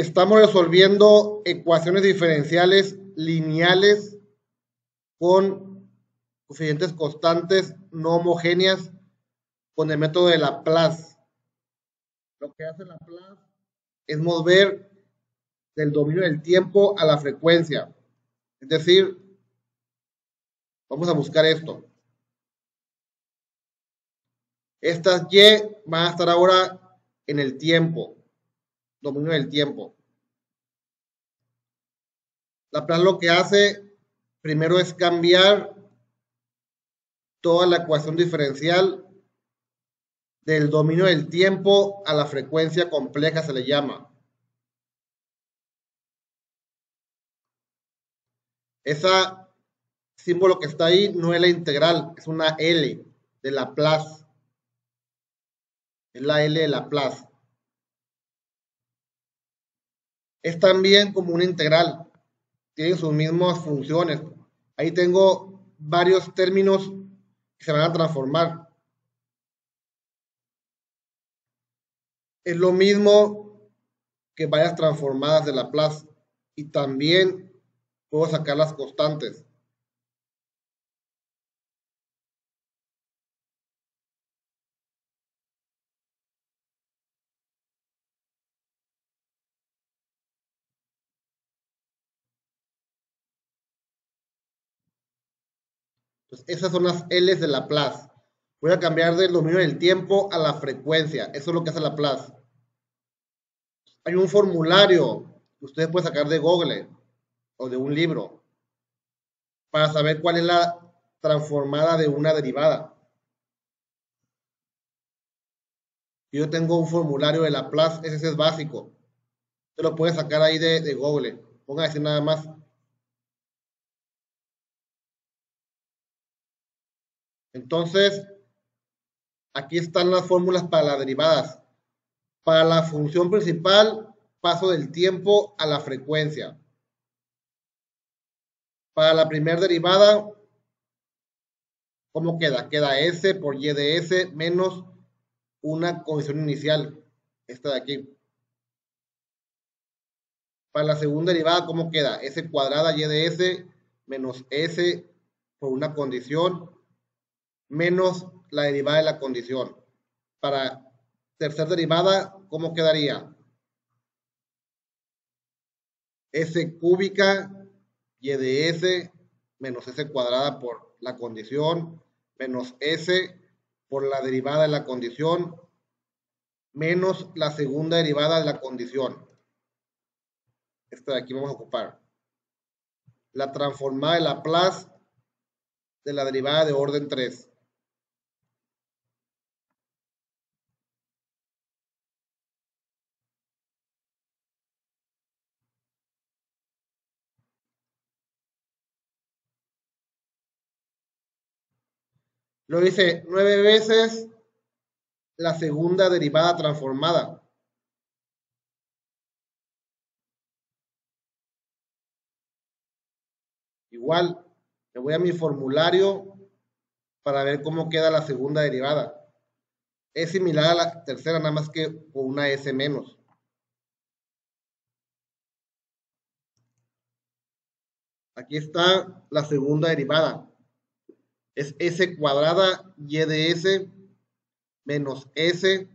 estamos resolviendo ecuaciones diferenciales lineales con coeficientes constantes no homogéneas con el método de Laplace. Lo que hace Laplace es mover del dominio del tiempo a la frecuencia. Es decir, vamos a buscar esto. Estas Y van a estar ahora en el tiempo, dominio del tiempo. La plan lo que hace primero es cambiar toda la ecuación diferencial del dominio del tiempo a la frecuencia compleja se le llama. Esa símbolo que está ahí no es la integral, es una L de Laplace. Es la L de Laplace. Es también como una integral. Tiene sus mismas funciones. Ahí tengo varios términos que se van a transformar. Es lo mismo que varias transformadas de Laplace. Y también puedo sacar las constantes. Entonces, esas son las L's de Laplace. Voy a cambiar del dominio del tiempo a la frecuencia. Eso es lo que hace Laplace. Hay un formulario que ustedes pueden sacar de Google o de un libro para saber cuál es la transformada de una derivada. Yo tengo un formulario de Laplace, ese es básico. Te lo puedes sacar ahí de, de Google. Ponga a decir nada más Entonces, aquí están las fórmulas para las derivadas. Para la función principal, paso del tiempo a la frecuencia. Para la primera derivada, ¿cómo queda? Queda S por Y de S menos una condición inicial, esta de aquí. Para la segunda derivada, ¿cómo queda? S cuadrada Y de S menos S por una condición menos la derivada de la condición. Para tercera derivada, ¿cómo quedaría? S cúbica y de S menos S cuadrada por la condición menos S por la derivada de la condición menos la segunda derivada de la condición. Esta de aquí vamos a ocupar. La transformada de Laplace de la derivada de orden 3. Lo dice nueve veces la segunda derivada transformada. Igual, me voy a mi formulario para ver cómo queda la segunda derivada. Es similar a la tercera, nada más que con una S menos. Aquí está la segunda derivada es S cuadrada Y de S menos S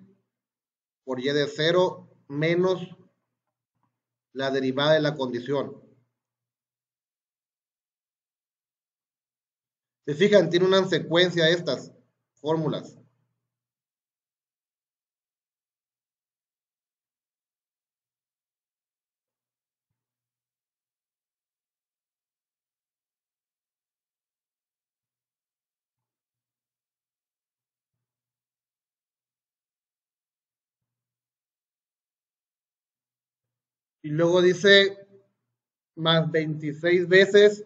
por Y de 0 menos la derivada de la condición. Se fijan, tiene una secuencia estas fórmulas. Y luego dice más 26 veces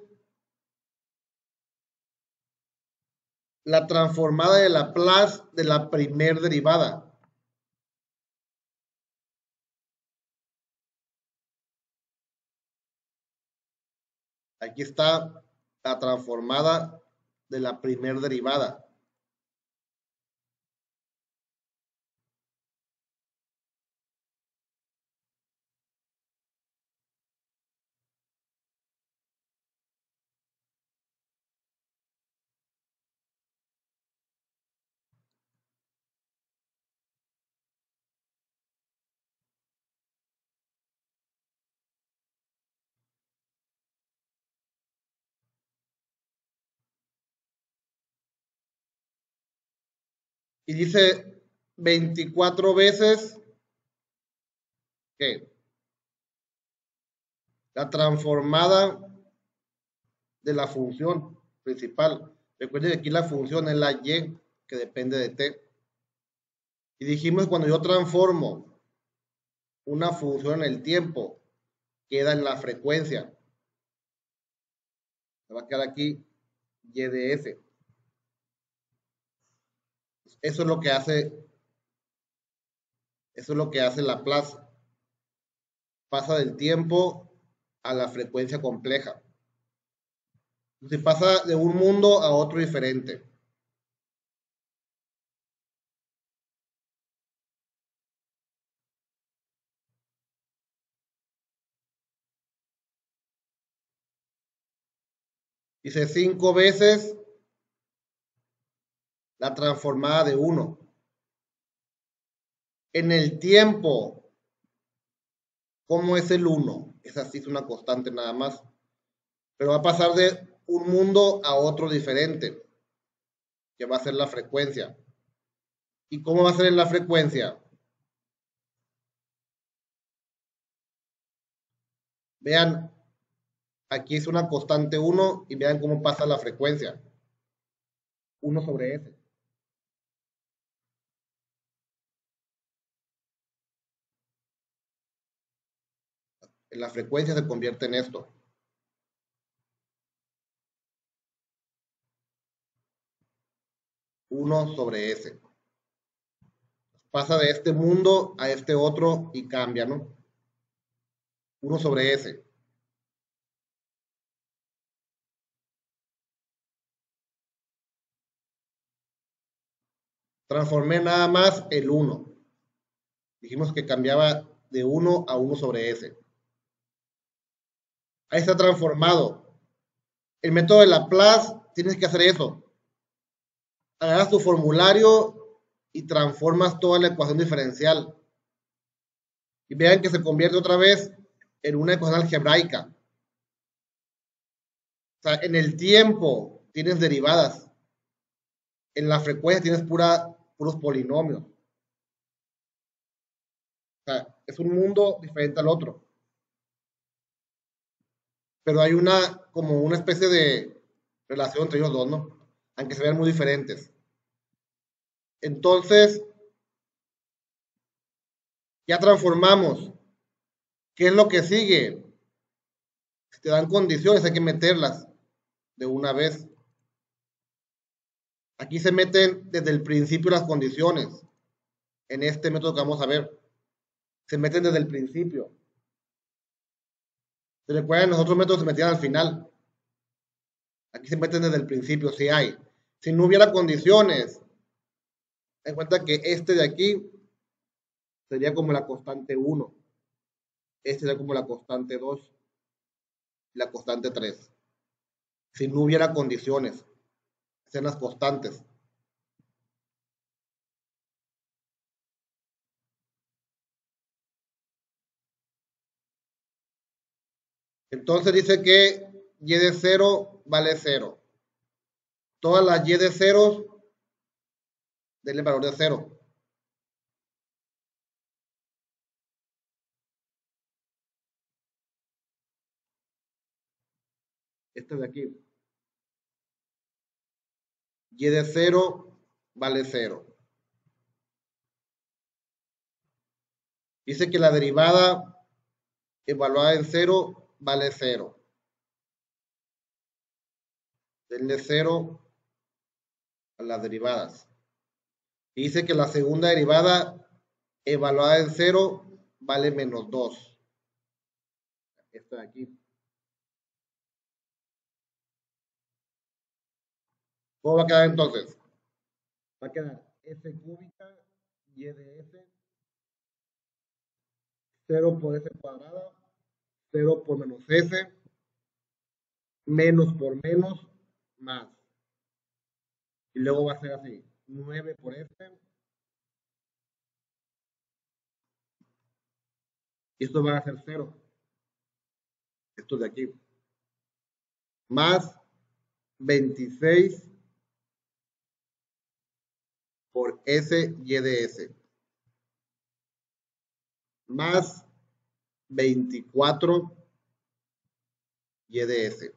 la transformada de Laplace de la primer derivada. Aquí está la transformada de la primer derivada. Y dice 24 veces que la transformada de la función principal. Recuerden que aquí la función es la y que depende de t. Y dijimos cuando yo transformo una función en el tiempo, queda en la frecuencia. Se va a quedar aquí y de f. Eso es lo que hace, eso es lo que hace la plaza. Pasa del tiempo a la frecuencia compleja. Se pasa de un mundo a otro diferente. Dice cinco veces la transformada de uno. En el tiempo, ¿cómo es el uno? Es así, es una constante nada más. Pero va a pasar de un mundo a otro diferente, que va a ser la frecuencia. ¿Y cómo va a ser en la frecuencia? Vean, aquí es una constante 1 y vean cómo pasa la frecuencia. 1 sobre S. la frecuencia se convierte en esto. Uno sobre S. Pasa de este mundo a este otro y cambia, ¿no? Uno sobre S. Transformé nada más el 1. Dijimos que cambiaba de 1 a 1 sobre S. Ahí está transformado. El método de Laplace, tienes que hacer eso. Agarras tu formulario y transformas toda la ecuación diferencial. Y vean que se convierte otra vez en una ecuación algebraica. O sea, en el tiempo tienes derivadas. En la frecuencia tienes pura, puros polinomios. O sea, es un mundo diferente al otro pero hay una, como una especie de relación entre ellos dos, ¿no? Aunque se vean muy diferentes. Entonces, ya transformamos. ¿Qué es lo que sigue? Si te dan condiciones, hay que meterlas de una vez. Aquí se meten desde el principio las condiciones. En este método que vamos a ver. Se meten desde el principio. Se recuerdan, los otros métodos se metían al final. Aquí se meten desde el principio, si hay. Si no hubiera condiciones, en cuenta que este de aquí sería como la constante 1. Este sería como la constante 2. La constante 3. Si no hubiera condiciones, sean las constantes. Entonces dice que y de 0 vale 0. Todas las y de ceros denle valor de 0. Este de aquí. Y de 0 vale 0. Dice que la derivada evaluada en 0 vale 0. Denle 0 a las derivadas. Dice que la segunda derivada evaluada en 0 vale menos 2. Esta de aquí. ¿Cómo va a quedar entonces? Va a quedar f cúbica y de f 0 por f cuadrada 0 por menos f, menos por menos, más. Y luego va a ser así, 9 por f. Y esto va a ser 0. Esto de aquí. Más 26 por S y de S. Más 24 y de S.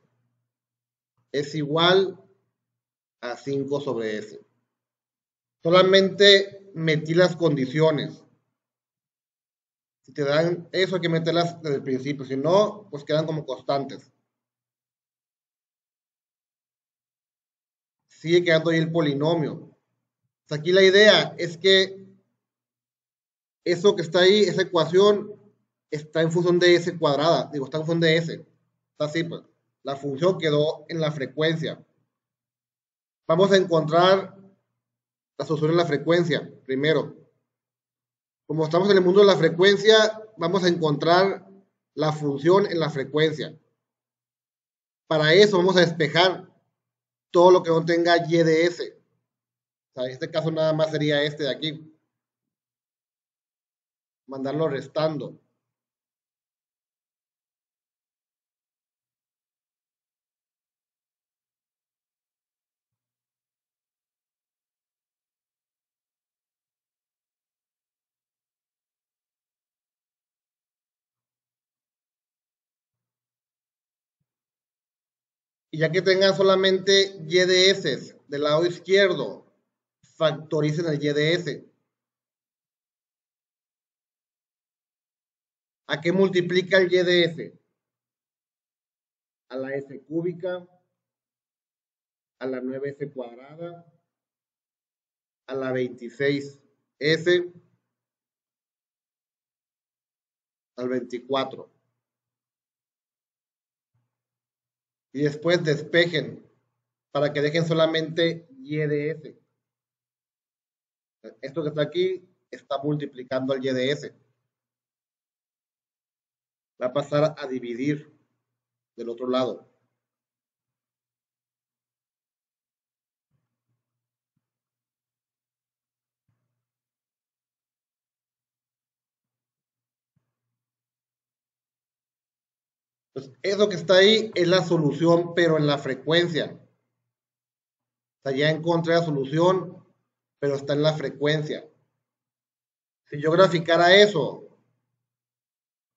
Es igual a 5 sobre S. Solamente metí las condiciones. Si te dan eso, hay que meterlas desde el principio. Si no, pues quedan como constantes. Sigue quedando ahí el polinomio. aquí la idea es que eso que está ahí, esa ecuación, está en función de S cuadrada. Digo, está en función de S. Está así, pues. La función quedó en la frecuencia. Vamos a encontrar la solución en la frecuencia, primero. Como estamos en el mundo de la frecuencia, vamos a encontrar la función en la frecuencia. Para eso vamos a despejar todo lo que no tenga y de s. en este caso nada más sería este de aquí. Mandarlo restando. Y ya que tengan solamente y de s del lado izquierdo, factoricen el y de s. ¿A qué multiplica el y de s? A la s cúbica, a la 9s cuadrada, a la 26s, al 24. Y después despejen para que dejen solamente y de s. Esto que está aquí está multiplicando al y de s. Va a pasar a dividir del otro lado. Entonces, eso que está ahí es la solución, pero en la frecuencia. O sea, ya encontré la solución, pero está en la frecuencia. Si yo graficara eso,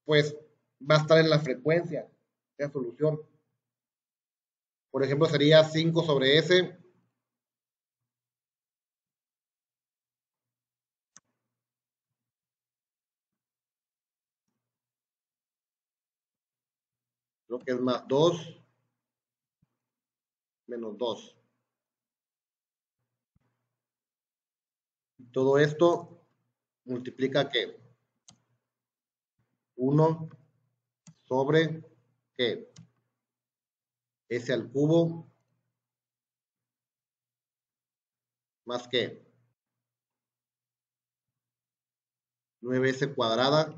pues va a estar en la frecuencia, la solución. Por ejemplo, sería 5 sobre S que es más 2 menos 2. Todo esto multiplica que 1 sobre que S al cubo más que 9S cuadrada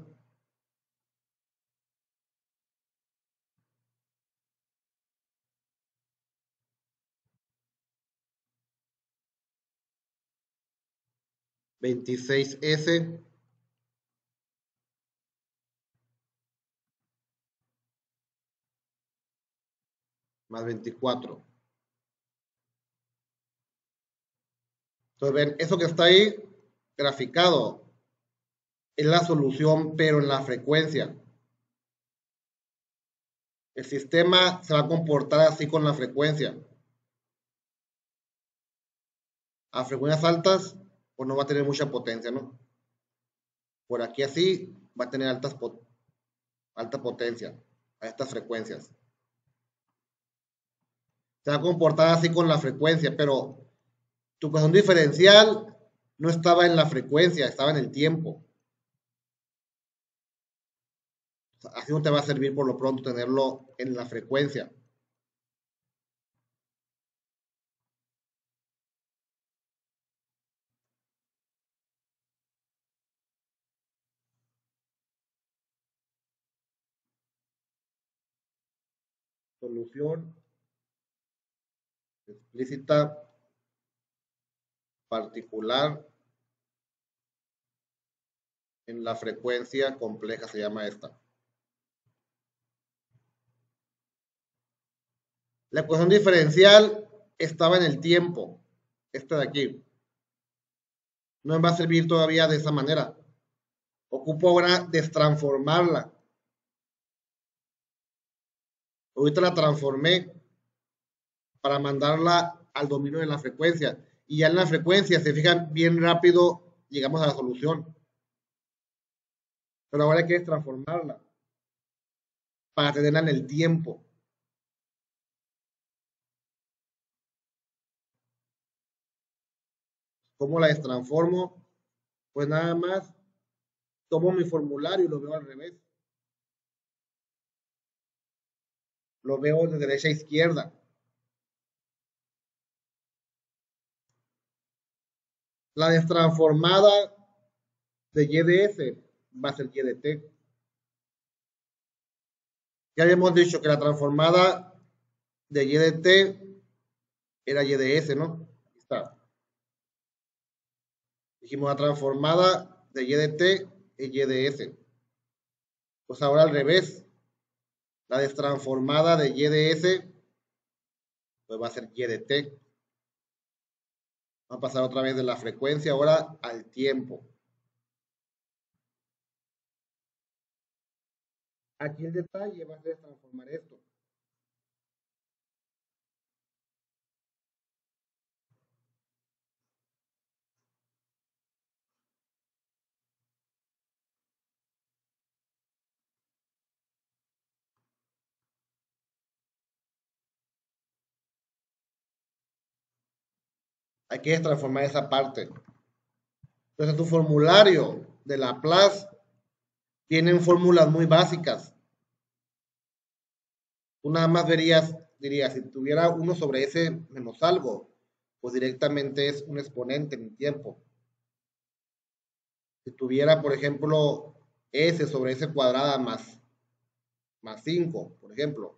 26S más 24. Entonces, ven, eso que está ahí graficado es la solución, pero en la frecuencia. El sistema se va a comportar así con la frecuencia. A frecuencias altas pues no va a tener mucha potencia, ¿no? Por aquí así va a tener altas alta potencia a estas frecuencias. Se va a comportar así con la frecuencia, pero tu ecuación diferencial no estaba en la frecuencia, estaba en el tiempo. Así no te va a servir por lo pronto tenerlo en la frecuencia. Solución explícita particular en la frecuencia compleja se llama esta. La ecuación diferencial estaba en el tiempo, esta de aquí. No me va a servir todavía de esa manera. Ocupo ahora destransformarla. Ahorita la transformé para mandarla al dominio de la frecuencia. Y ya en la frecuencia, se fijan, bien rápido llegamos a la solución. Pero ahora hay que transformarla para tenerla en el tiempo. ¿Cómo la destransformo? Pues nada más tomo mi formulario y lo veo al revés. Lo veo de derecha a izquierda. La destransformada de Y de S va a ser Y de T. Ya habíamos dicho que la transformada de Y de T era Y de S, ¿no? está. Dijimos la transformada de Y de T es Y de S. Pues ahora al revés. La destransformada de Y de S pues va a ser Y de T. Va a pasar otra vez de la frecuencia ahora al tiempo. Aquí el detalle va a ser transformar esto. Hay que transformar esa parte. Entonces, tu formulario de Laplace tienen fórmulas muy básicas. Tú nada más verías, dirías, si tuviera uno sobre ese menos algo, pues directamente es un exponente en tiempo. Si tuviera, por ejemplo, S sobre S cuadrada más, más 5, por ejemplo,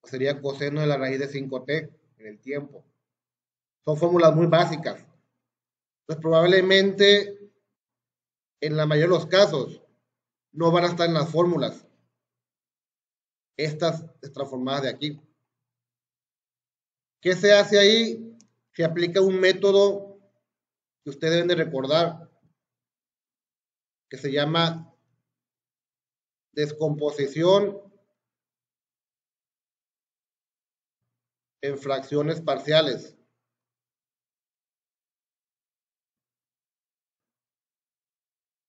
pues sería coseno de la raíz de 5t en el tiempo. Son fórmulas muy básicas. Pues probablemente en la mayoría de los casos no van a estar en las fórmulas. Estas transformadas de aquí. ¿Qué se hace ahí? Se aplica un método que ustedes deben de recordar, que se llama descomposición en fracciones parciales.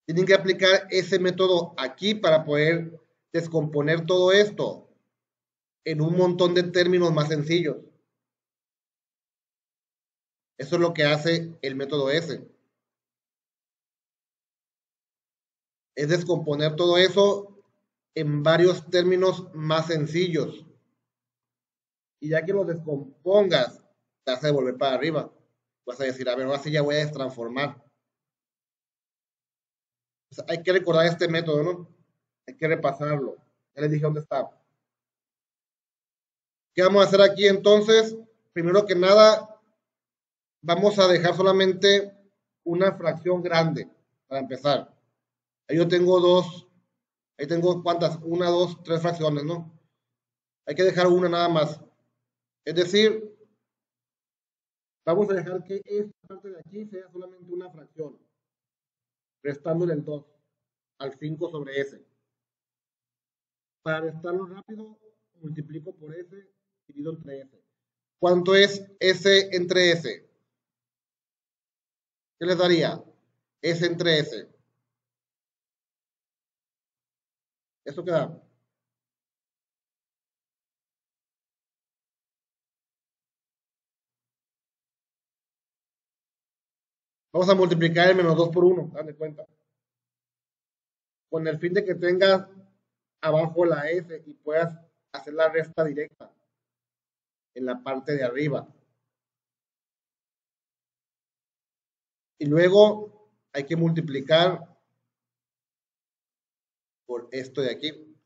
Tienen que aplicar ese método aquí para poder descomponer todo esto en un montón de términos más sencillos. Eso es lo que hace el método S. Es descomponer todo eso en varios términos más sencillos. Y ya que lo descompongas, te vas a devolver para arriba. Vas a decir, a ver, ahora sí ya voy a destransformar hay que recordar este método, ¿no? Hay que repasarlo. Ya les dije dónde está. ¿Qué vamos a hacer aquí entonces? Primero que nada, vamos a dejar solamente una fracción grande para empezar. Ahí yo tengo dos, ahí tengo cuántas, una, dos, tres fracciones, ¿no? Hay que dejar una nada más. Es decir, vamos a dejar que esta parte de aquí sea solamente una fracción restándole el 2 al 5 sobre S. Para restarlo rápido, multiplico por S dividido entre S. ¿Cuánto es S entre S? ¿Qué les daría? S entre S. ¿Eso qué Vamos a multiplicar el menos 2 por 1, dale cuenta. Con el fin de que tengas abajo la S y puedas hacer la resta directa en la parte de arriba. Y luego hay que multiplicar por esto de aquí.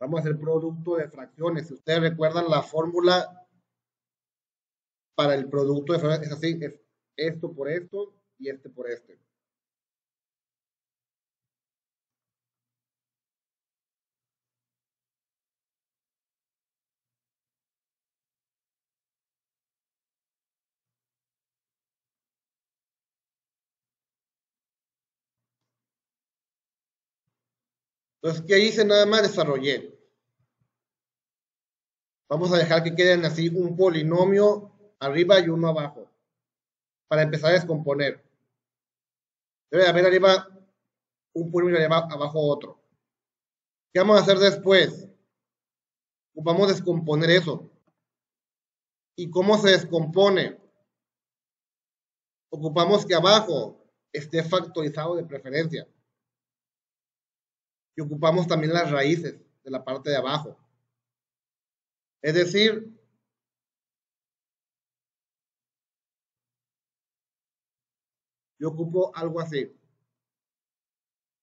Vamos a hacer producto de fracciones. Si ustedes recuerdan la fórmula para el producto de es así, es esto por esto y este por este. Entonces, ¿qué hice? Nada más desarrollé. Vamos a dejar que queden así un polinomio arriba y uno abajo. Para empezar a descomponer. Debe haber arriba un polinomio y abajo otro. ¿Qué vamos a hacer después? Vamos a descomponer eso. ¿Y cómo se descompone? Ocupamos que abajo esté factorizado de preferencia. Y ocupamos también las raíces de la parte de abajo. Es decir, yo ocupo algo así,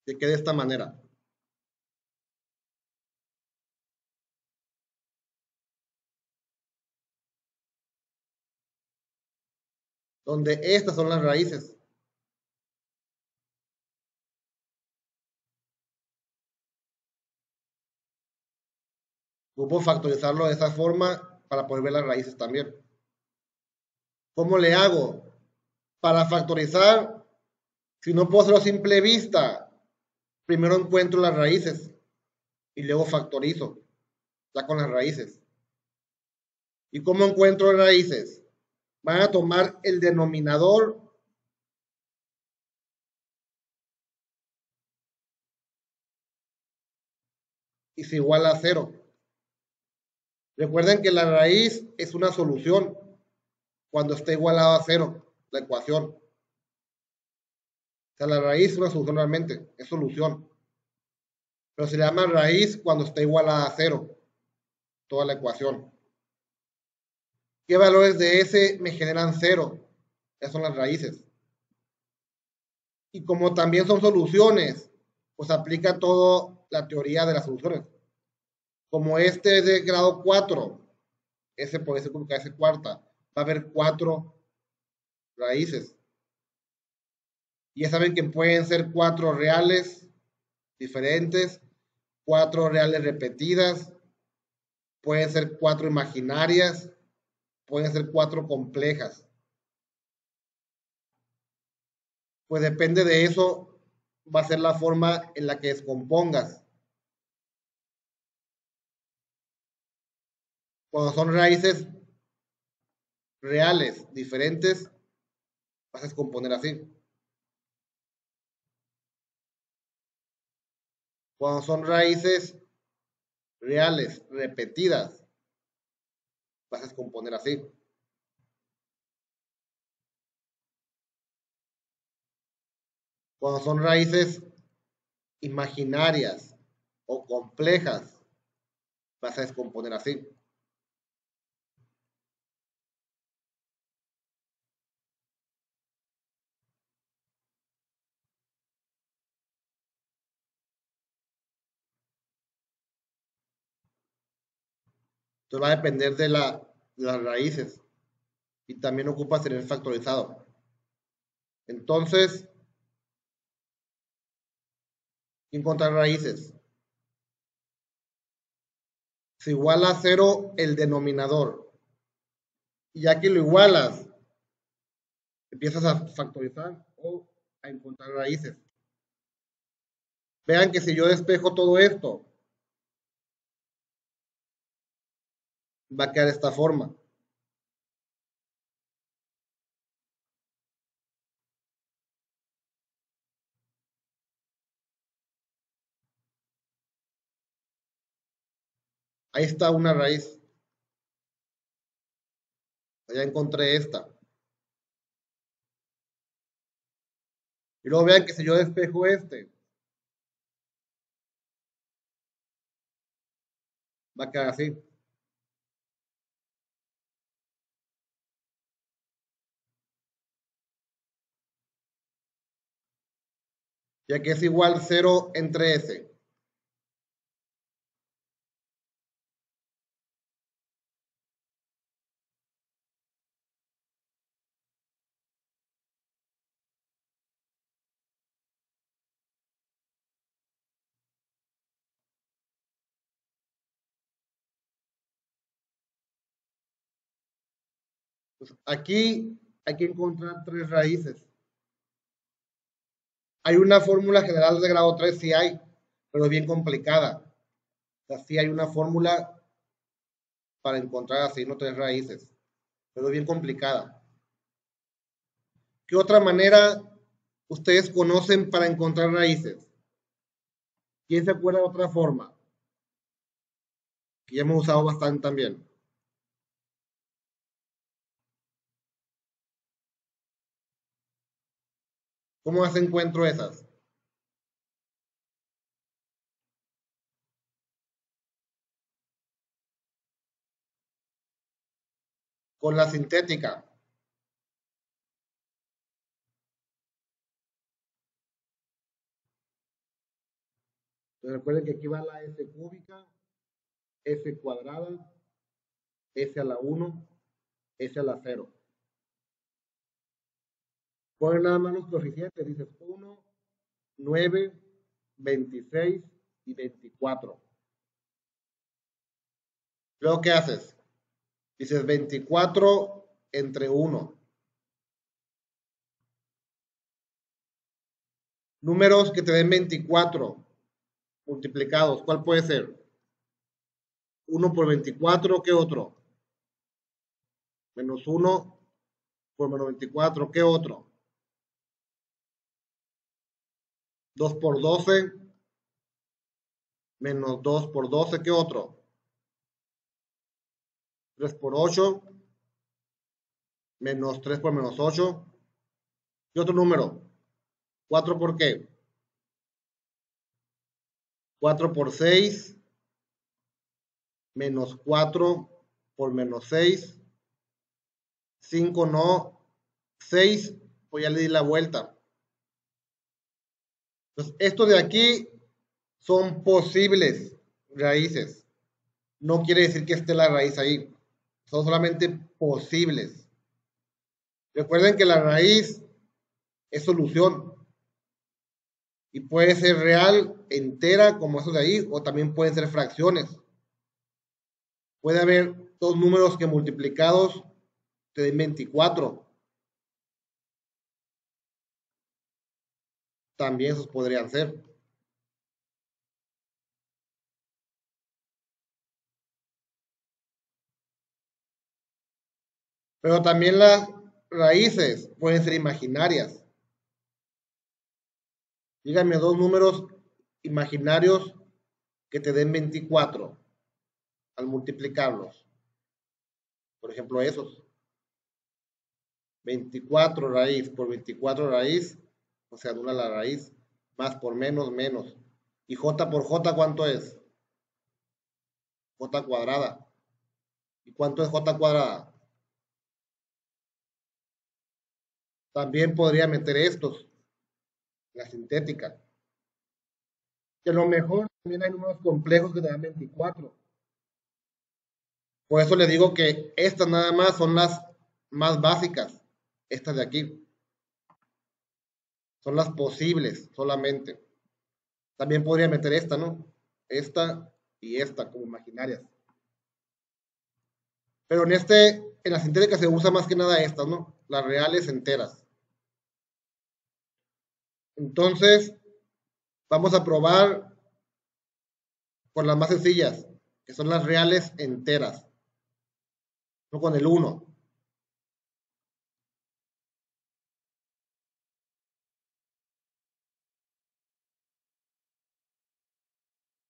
que quede de esta manera. Donde estas son las raíces. Ocupo factorizarlo de esa forma para poder ver las raíces también. ¿Cómo le hago? Para factorizar, si no puedo hacerlo a simple vista, primero encuentro las raíces y luego factorizo ya con las raíces. ¿Y cómo encuentro raíces? Van a tomar el denominador y se iguala a cero. Recuerden que la raíz es una solución cuando está igualado a cero, la ecuación. O sea, la raíz es una solución realmente, es solución. Pero se le llama raíz cuando está igualada a cero, toda la ecuación. ¿Qué valores de S me generan cero? Esas son las raíces. Y como también son soluciones, pues aplica toda la teoría de las soluciones. Como este es de grado 4, ese puede ser como que ese cuarta, va a haber cuatro raíces. Ya saben que pueden ser cuatro reales diferentes, cuatro reales repetidas, pueden ser cuatro imaginarias, pueden ser cuatro complejas. Pues depende de eso, va a ser la forma en la que descompongas. Cuando son raíces reales, diferentes, vas a descomponer así. Cuando son raíces reales, repetidas, vas a descomponer así. Cuando son raíces imaginarias o complejas, vas a descomponer así. Entonces va a depender de, las raíces y también ocupa ser factorizado. Entonces, encontrar raíces. Se iguala a cero el denominador. Y ya que lo igualas, empiezas a factorizar o a encontrar raíces. Vean que si yo despejo todo esto, va a quedar esta forma. Ahí está una raíz. Ya encontré esta. Y luego vean que si yo despejo este, va a quedar así. Ya que es igual 0 entre S. Pues aquí hay que encontrar tres raíces. Hay una fórmula general de grado 3, si hay, pero es bien complicada. Así hay una fórmula para encontrar así no tres raíces, pero es bien complicada. ¿Qué otra manera ustedes conocen para encontrar raíces? ¿Quién se acuerda de otra forma? Que ya hemos usado bastante también. ¿Cómo hace encuentro esas? Con la sintética. recuerden que aquí va la S cúbica, S cuadrada, S a la 1, S a la 0. Ponen nada más los coeficientes, dices 1, 9, 26 y 24. Luego, ¿qué haces? Dices 24 entre 1. Números que te den 24 multiplicados, ¿cuál puede ser? 1 por 24, ¿qué otro? Menos 1 por menos 24, ¿qué otro? 2 por 12, menos 2 por 12, ¿qué otro? 3 por 8, menos 3 por menos 8. ¿Qué otro número? 4 por qué? 4 por 6, menos 4 por menos 6, 5 no, 6, pues ya le di la vuelta. Entonces, esto de aquí son posibles raíces. No quiere decir que esté la raíz ahí. Son solamente posibles. Recuerden que la raíz es solución y puede ser real entera como eso de ahí o también pueden ser fracciones. Puede haber dos números que multiplicados te den 24. También esos podrían ser. Pero también las raíces pueden ser imaginarias. Dígame dos números imaginarios que te den 24 al multiplicarlos. Por ejemplo, esos. 24 raíz por 24 raíz, o sea, anula la raíz. Más por menos, menos. ¿Y j por j cuánto es? j cuadrada. ¿Y cuánto es j cuadrada? También podría meter estos la sintética. Que a lo mejor también hay números complejos que te dan 24. Por eso le digo que estas nada más son las más básicas. Estas de aquí. Son las posibles solamente. También podría meter esta, ¿no? Esta y esta como imaginarias. Pero en este, en la sintética se usa más que nada estas, ¿no? Las reales enteras. Entonces, vamos a probar por las más sencillas, que son las reales enteras. No con el 1.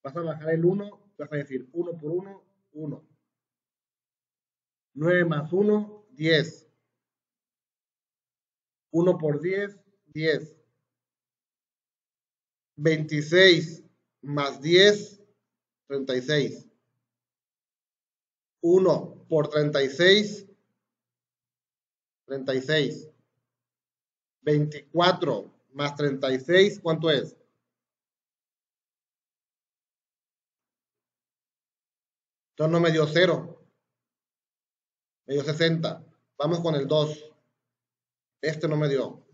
Vas a bajar el 1, vas a decir 1 por 1, 1. 9 más 1, 10. 1 por 10, 10. 26 más 10, 36. 1 por 36, 36. 24 más 36, ¿cuánto es? Entonces no me dio 0. Me dio 60. Vamos con el 2. Este no me dio.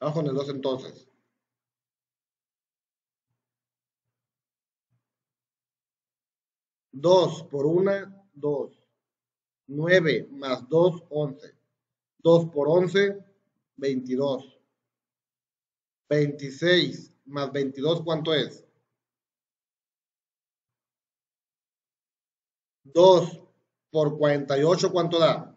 Vamos con el 2 entonces. 2 por 1, 2. 9 más 2, 11. 2 por 11, 22. 26 más 22, ¿cuánto es? 2 por 48, ¿cuánto da?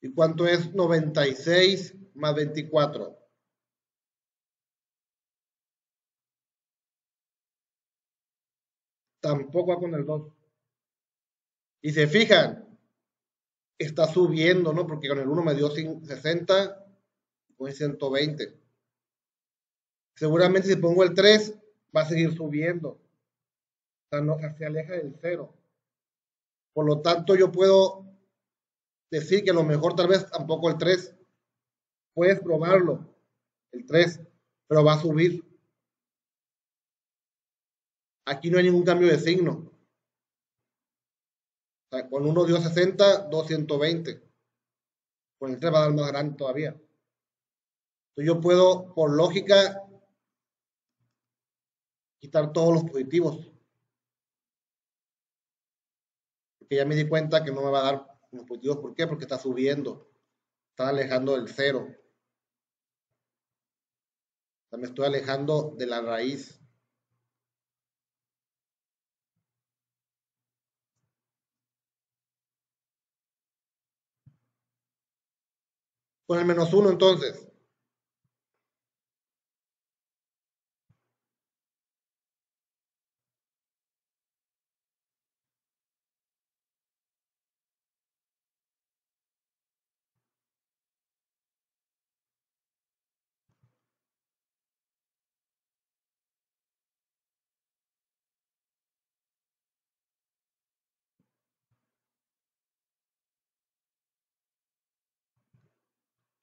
¿Y cuánto es 96 más 24? Tampoco va con el 2. Y se fijan, está subiendo, ¿no? Porque con el 1 me dio 60, con 120. Seguramente si pongo el 3, va a seguir subiendo. O sea, no, se aleja del 0. Por lo tanto, yo puedo decir que a lo mejor tal vez tampoco el 3. Puedes probarlo, el 3, pero va a subir. Aquí no hay ningún cambio de signo. Con uno dio 60, 220. Con el 3 va a dar más grande todavía. Entonces yo puedo, por lógica, quitar todos los positivos. Porque ya me di cuenta que no me va a dar los positivos. ¿Por qué? Porque está subiendo. Está alejando del cero. Me estoy alejando de la raíz. Con el menos uno entonces.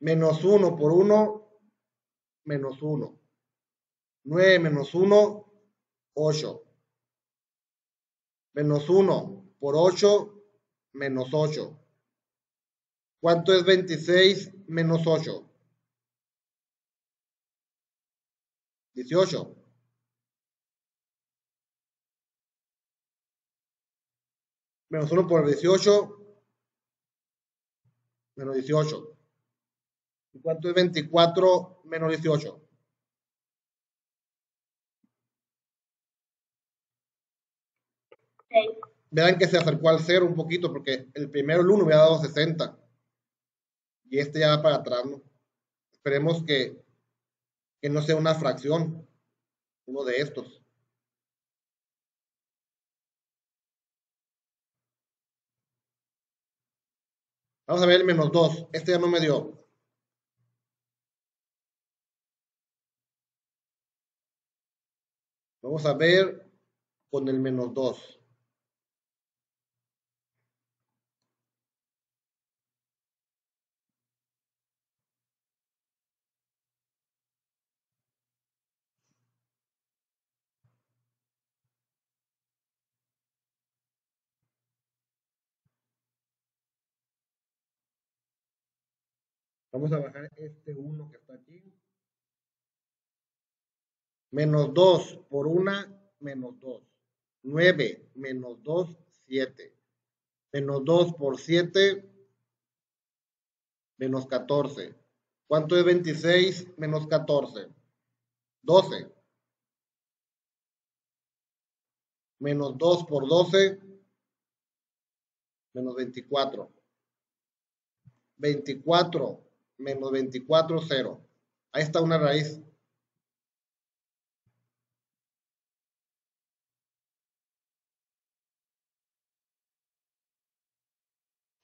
Menos 1 por 1, menos 1. 9 menos 1, 8. Menos 1 por 8, menos 8. ¿Cuánto es 26 menos 8? 18. Menos 1 por 18, menos 18. ¿Y cuánto es 24 menos 18? Vean que se acercó al cero un poquito porque el primero, el 1, me ha dado 60. Y este ya va para atrás, ¿no? Esperemos que, que no sea una fracción, uno de estos. Vamos a ver el menos 2. Este ya no me dio. Vamos a ver con el menos 2. Vamos a bajar este 1 que está aquí. Menos 2 por 1, menos 2. 9 menos 2, 7. Menos 2 por 7, menos 14. ¿Cuánto es 26 menos 14? 12. Menos 2 por 12, menos 24. 24 menos 24, 0. Ahí está una raíz.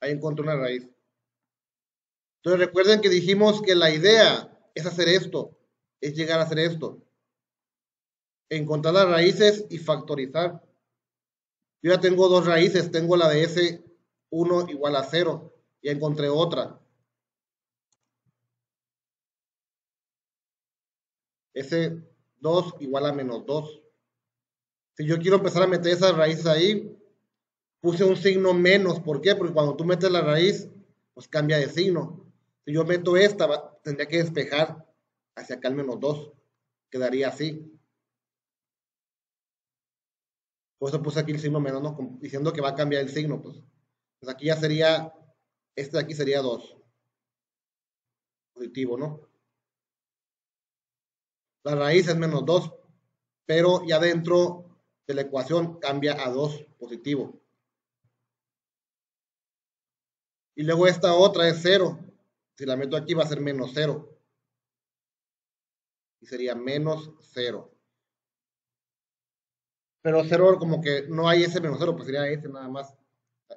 Ahí encontró una raíz. Entonces recuerden que dijimos que la idea es hacer esto, es llegar a hacer esto. Encontrar las raíces y factorizar. Yo ya tengo dos raíces, tengo la de S1 igual a 0, ya encontré otra. S2 igual a menos 2. Si yo quiero empezar a meter esas raíces ahí, puse un signo menos. ¿Por qué? Porque cuando tú metes la raíz, pues cambia de signo. Si yo meto esta, tendría que despejar hacia acá el menos 2. Quedaría así. Por eso puse aquí el signo menos, diciendo que va a cambiar el signo. Pues. pues aquí ya sería, este de aquí sería 2. Positivo, ¿no? La raíz es menos 2, pero ya dentro de la ecuación cambia a 2 positivo. Y luego esta otra es 0. Si la meto aquí va a ser menos 0. Y sería menos 0. Pero 0 como que no hay ese menos 0, pues sería este nada más.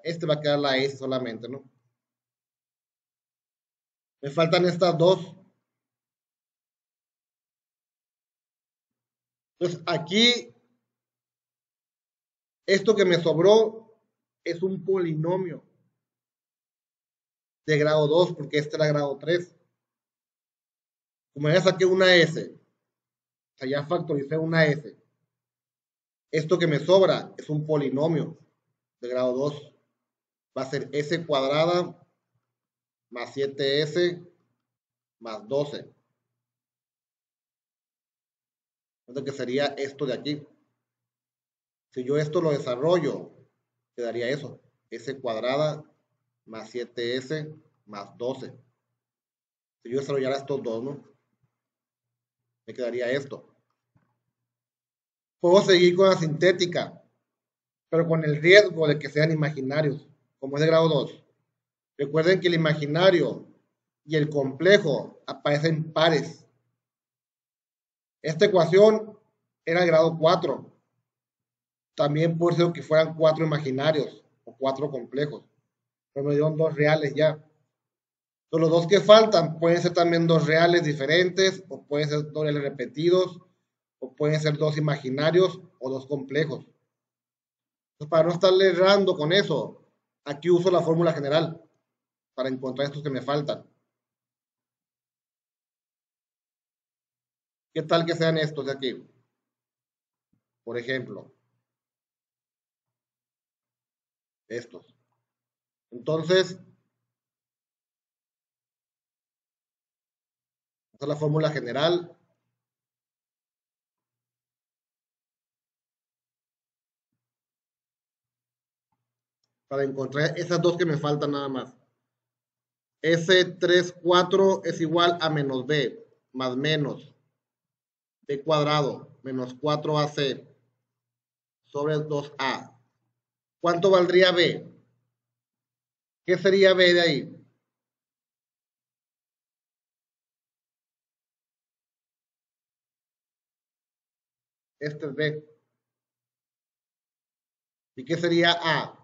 Este va a quedar la S solamente, ¿no? Me faltan estas dos. Entonces aquí, esto que me sobró es un polinomio de grado 2, porque este era grado 3. Como ya saqué una S, o sea, ya factoricé una S. Esto que me sobra es un polinomio de grado 2. Va a ser S cuadrada más 7S más 12. Entonces, que sería esto de aquí. Si yo esto lo desarrollo, quedaría eso. S cuadrada más 7S más 12. Si yo desarrollara estos dos. Me quedaría esto. Puedo seguir con la sintética, pero con el riesgo de que sean imaginarios, como es de grado 2. Recuerden que el imaginario y el complejo aparecen pares. Esta ecuación era de grado 4. También puede ser que fueran cuatro imaginarios o cuatro complejos pero me dieron dos reales ya. Entonces, los dos que faltan pueden ser también dos reales diferentes, o pueden ser dos reales repetidos, o pueden ser dos imaginarios o dos complejos. Entonces, para no estarle errando con eso, aquí uso la fórmula general para encontrar estos que me faltan. ¿Qué tal que sean estos de aquí? Por ejemplo, estos. Entonces, esta es la fórmula general. Para encontrar esas dos que me faltan nada más. S34 es igual a menos B, más menos B cuadrado, menos 4AC sobre 2A. ¿Cuánto valdría B? ¿Qué sería B de ahí? Este es B. ¿Y qué sería A?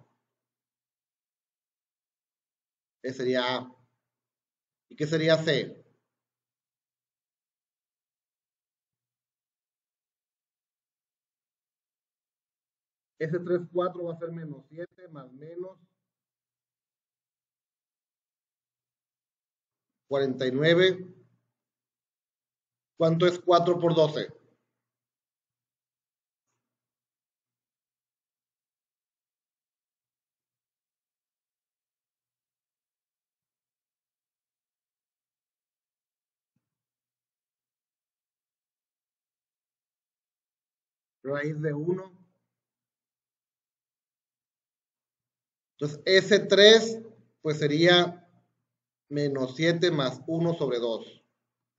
¿Qué sería A. ¿Y qué sería C? Ese 3, 4 va a ser menos 7 más menos 49. ¿Cuánto es 4 por 12? raíz de 1. Entonces, ese 3, pues sería menos 7 más 1 sobre 2,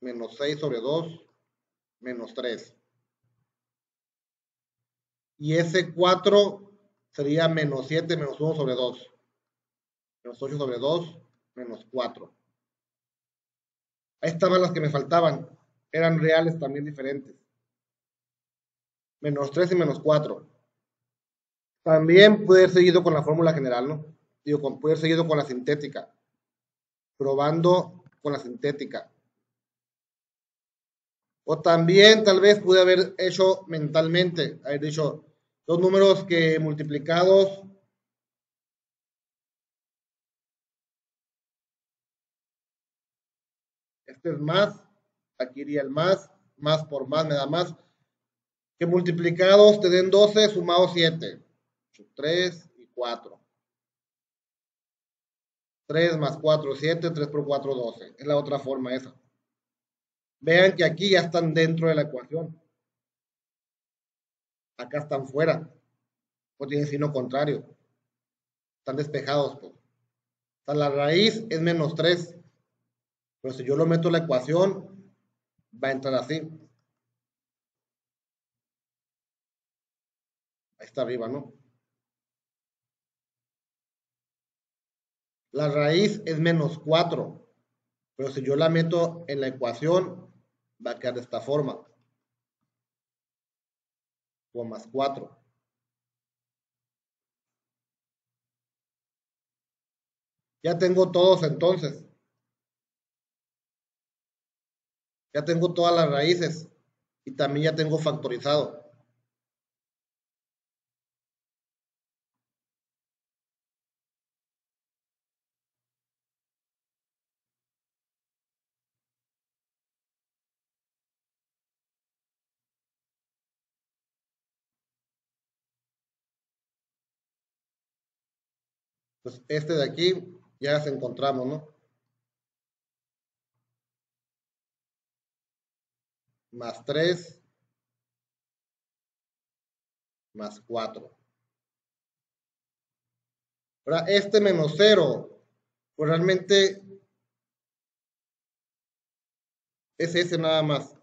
menos 6 sobre 2, menos 3. Y ese 4 sería menos 7 menos 1 sobre 2, menos 8 sobre 2, menos 4. Ahí estaban las que me faltaban. Eran reales también diferentes. Menos 3 y menos 4. También puede ser seguido con la fórmula general, ¿no? Digo, puede ser seguido con la sintética probando con la sintética. O también tal vez pude haber hecho mentalmente, haber dicho dos números que multiplicados este es más, aquí iría el más, más por más me da más, que multiplicados te den 12 sumados 7, 3 y 4. 3 más 4, 7, 3 por 4, 12. Es la otra forma esa. Vean que aquí ya están dentro de la ecuación. Acá están fuera. Pues tienen signo contrario. Están despejados. Pues. O sea, la raíz es menos 3. Pero si yo lo meto en la ecuación, va a entrar así. Ahí está arriba, ¿no? La raíz es menos 4. Pero si yo la meto en la ecuación, va a quedar de esta forma. O más 4. Ya tengo todos entonces. Ya tengo todas las raíces. Y también ya tengo factorizado. Pues este de aquí ya se encontramos, ¿no? Más 3 más 4. Ahora, este menos 0, pues realmente es ese nada más.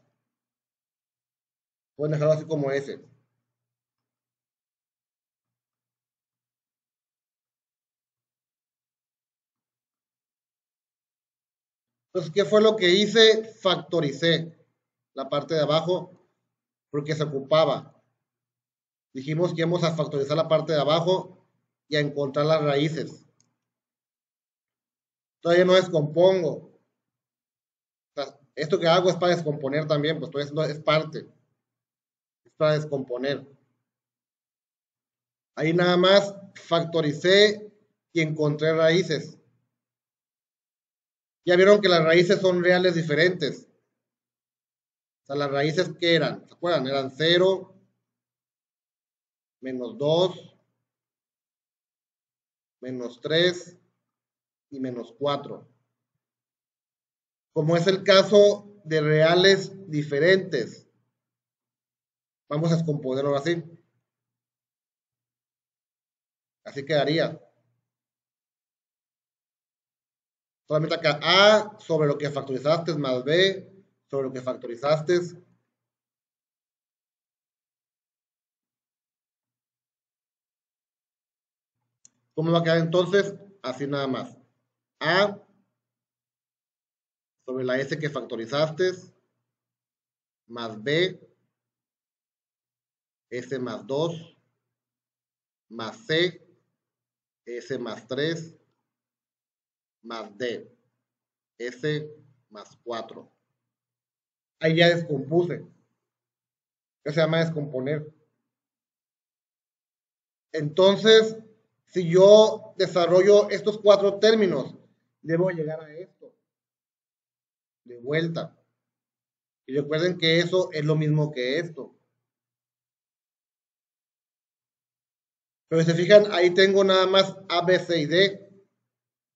Pueden dejarlo así como ese. Entonces, ¿qué fue lo que hice? Factoricé la parte de abajo porque se ocupaba. Dijimos que íbamos a factorizar la parte de abajo y a encontrar las raíces. Todavía no descompongo. esto que hago es para descomponer también, pues todo es parte. Es para descomponer. Ahí nada más factoricé y encontré raíces. Ya vieron que las raíces son reales diferentes. O sea, las raíces que eran, ¿se acuerdan? Eran 0, menos 2, menos 3 y menos 4. Como es el caso de reales diferentes, vamos a descomponerlo así. Así quedaría. Solamente acá A sobre lo que factorizaste más B sobre lo que factorizaste. ¿Cómo va a quedar entonces? Así nada más. A sobre la S que factorizaste más B S más 2 más C S más 3 más D, S más 4. Ahí ya descompuse. Eso se llama descomponer. Entonces, si yo desarrollo estos cuatro términos, debo llegar a esto. De vuelta. Y recuerden que eso es lo mismo que esto. Pero si se fijan, ahí tengo nada más A, B, C y D.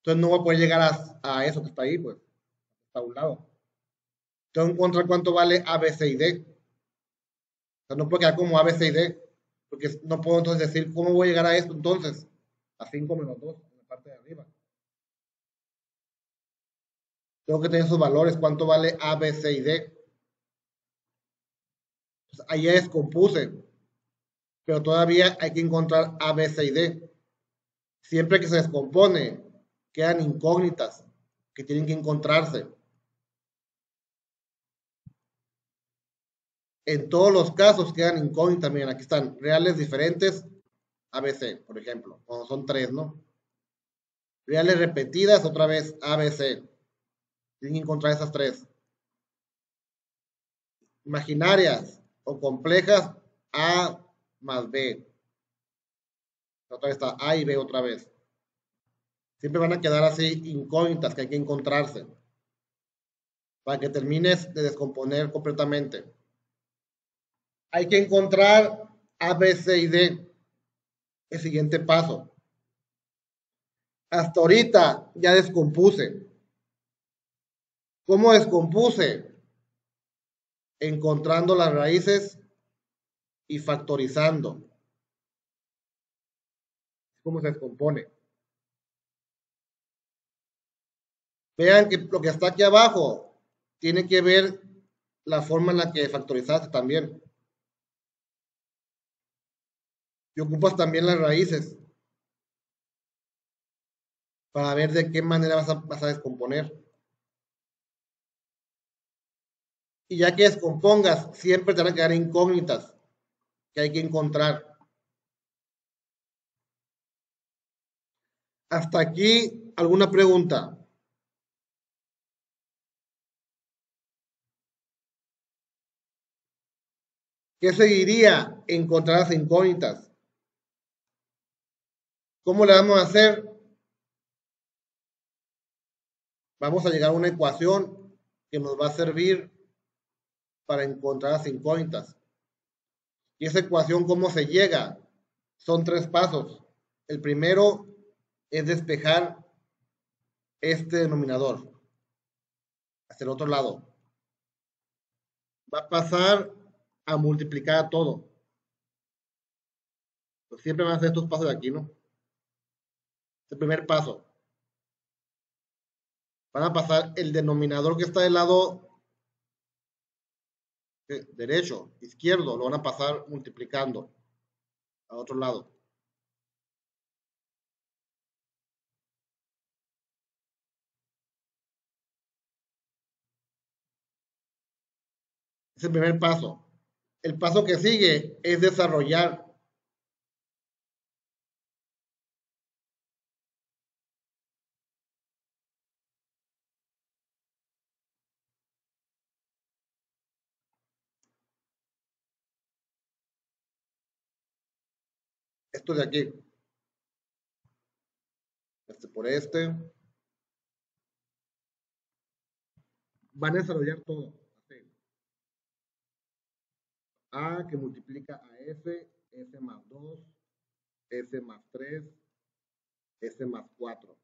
Entonces no voy a poder llegar a, eso que está ahí, pues. Está a un lado. Tengo que encontrar cuánto vale A, B, C y D. O sea, no puede quedar como A, B, C y D. Porque no puedo entonces decir cómo voy a llegar a esto entonces. A 5 menos 2 en la parte de arriba. Tengo que tener esos valores. ¿Cuánto vale A, B, C y D? Pues ahí ya descompuse. Pero todavía hay que encontrar A, B, C y D. Siempre que se descompone quedan incógnitas que tienen que encontrarse. En todos los casos quedan incógnitas. Miren, aquí están reales diferentes, ABC, por ejemplo, cuando son tres, ¿no? Reales repetidas, otra vez ABC. Tienen que encontrar esas tres. Imaginarias o complejas, A más B. Otra vez está A y B otra vez. Siempre van a quedar así incógnitas que hay que encontrarse para que termines de descomponer completamente. Hay que encontrar A, B, C y D. El siguiente paso. Hasta ahorita ya descompuse. ¿Cómo descompuse? Encontrando las raíces y factorizando. ¿Cómo se descompone? Vean que lo que está aquí abajo tiene que ver la forma en la que factorizaste también. Y ocupas también las raíces para ver de qué manera vas a, descomponer. Y ya que descompongas, siempre te van a quedar incógnitas que hay que encontrar. Hasta aquí, ¿alguna pregunta? ¿Qué seguiría? Encontrar las incógnitas. ¿Cómo le vamos a hacer? Vamos a llegar a una ecuación que nos va a servir para encontrar las incógnitas. ¿Y esa ecuación cómo se llega? Son tres pasos. El primero es despejar este denominador hacia el otro lado. Va a pasar a multiplicar todo. Pues siempre van a ser estos pasos de aquí, ¿no? el primer paso. Van a pasar el denominador que está del lado derecho, izquierdo, lo van a pasar multiplicando a otro lado. Es el primer paso. El paso que sigue es desarrollar esto de aquí. Este por este. Van a desarrollar todo. A que multiplica a S, S más 2, S más 3, S más 4.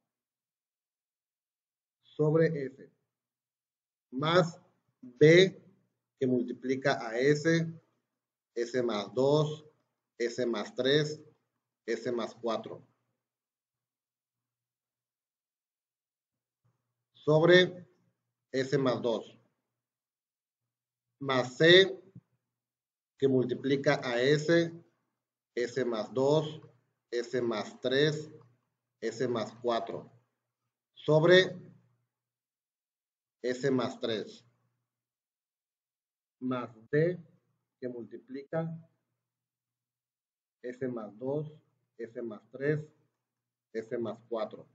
Sobre S. Más B que multiplica a S, S más 2, S más 3, S más 4. Sobre S más 2. Más C que multiplica a S, S más 2, S más 3, S más 4. Sobre S más 3. Más D que multiplica S más 2, S más 3, S más 4.